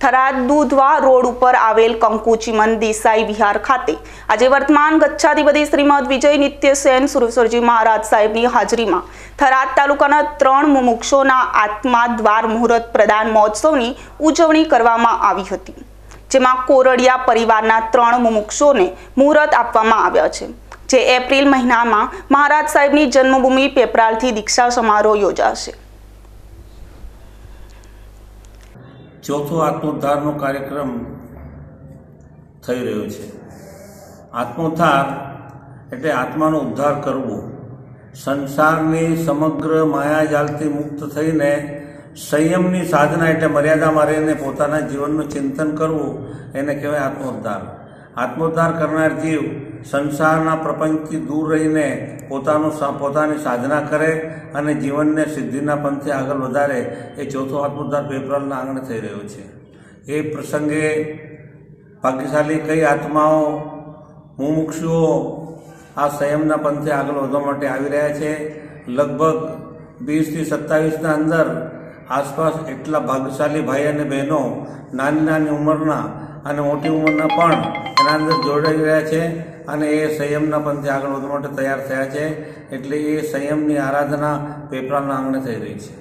Tharad Dudhwa road ઉપર આવેલ કંકુચીમન દેસાઈ વિહાર ખાતે. આજે વર્તમાન ગચ્છાધિપતિ શ્રીમદ વિજય નિત્યસેન સુરેશ્વરજી મહારાજ સાહેબની હાજરીમાં થરાદ તાલુકાના ત્રણ મુમુક્ષોના આત્મા દ્વાર મુહૂર્ત પ્રદાન મહોત્સવની ઉજવણી કરવામાં આવી હતી, જેમાં કોરડિયા પરિવારના ત્રણ મુમુક્ષોને મુહૂર્ત આપવામાં આવ્યા છે, જે એપ્રિલ મહિનામાં મહારાજ સાહેબની જન્મભૂમિ પેપરાલથી દીક્ષા સમારોહ યોજાશે. ચોથો આત્મોદ્ધારનો કાર્યક્રમ થઈ રહ્યો છે. આત્મોદ્ધાર એટલે આત્માનો ઉદ્ધાર કરવો. સંસારની સમગ્ર માયાજાલથી મુક્ત થઈને સંયમની સાધના એટલે મર્યાદામાં રહીને પોતાના જીવનનું ચિંતન કરવું, એને કહેવાય આત્મોદ્ધાર. આત્મોદ્ધાર કરનાર જીવ સંસારના પ્રપંચથી દૂર રહીને પોતાનું પોતાની સાધના કરે અને જીવનને સિદ્ધિના પંથે આગળ વધારે, એ ચોથો આત્મોદ્ધાર પેપરાલના આંગણે થઈ રહ્યો છે. એ પ્રસંગે ભાગ્યશાળી કઈ આત્માઓ, મુમુક્ષુઓ આ સંયમના પંથે આગળ વધવા માટે આવી રહ્યા છે? લગભગ વીસથી સત્તાવીસના અંદર આસપાસ એટલા ભાગ્યશાળી ભાઈ અને બહેનો નાની નાની ઉંમરના અને મોટી ઉંમરના પણ એના જોડાઈ રહ્યા છે અને એ સંયમના પંથે આગળ વધવા માટે તૈયાર થયા છે. એટલે એ સંયમની આરાધના પેપરાના આંગણે થઈ રહી છે.